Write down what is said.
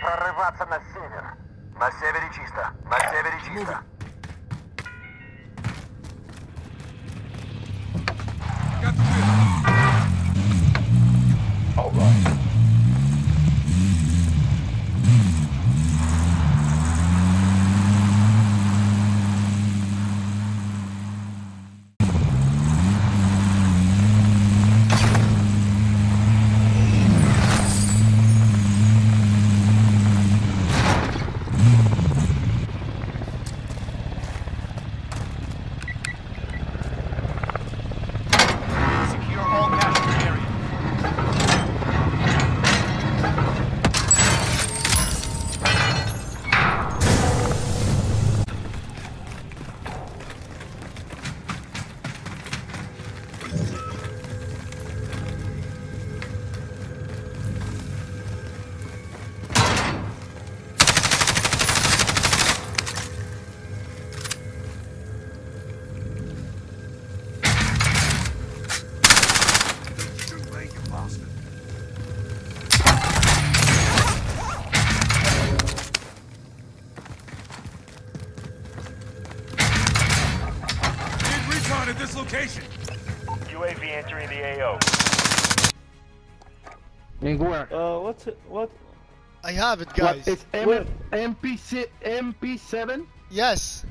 прорываться на север. На севере чисто. На севере чисто. Secure Need recon at this location. UAV entering the AO. In where? Uh, what's it? What? I have it, What guys. is M Where? MP6 MP7? Yes.